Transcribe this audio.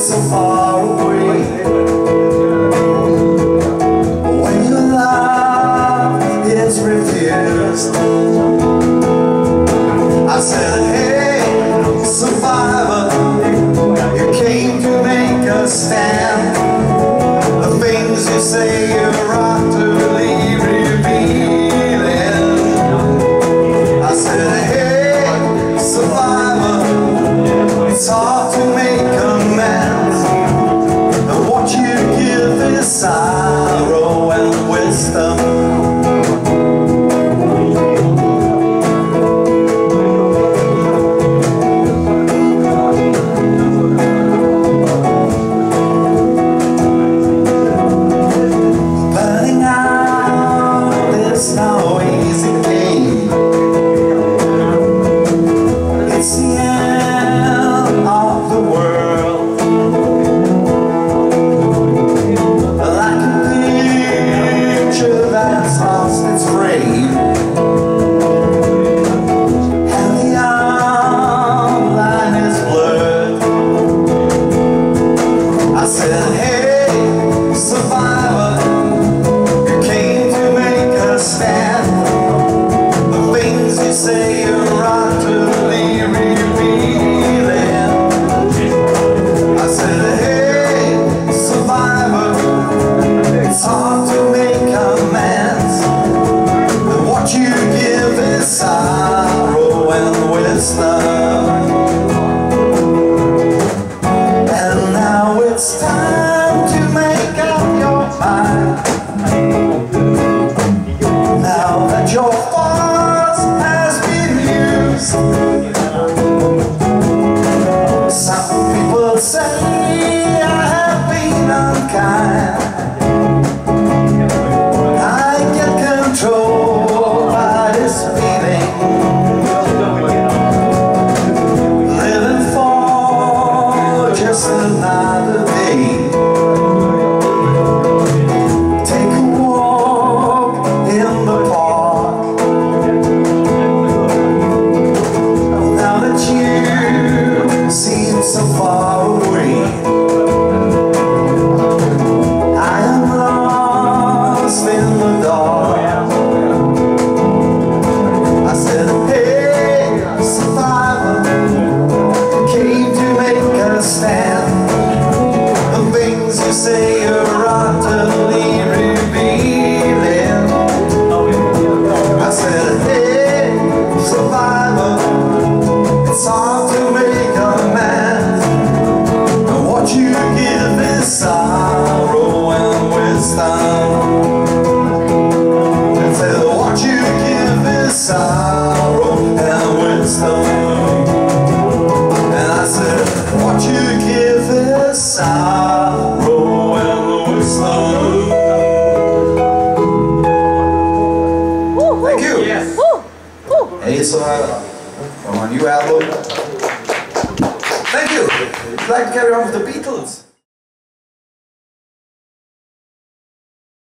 so far away. When your love is refused I said, hey, survivor You came to make a stand. The things you say now. it's uh, on you, album. Thank you. Would you like to carry on with the Beatles?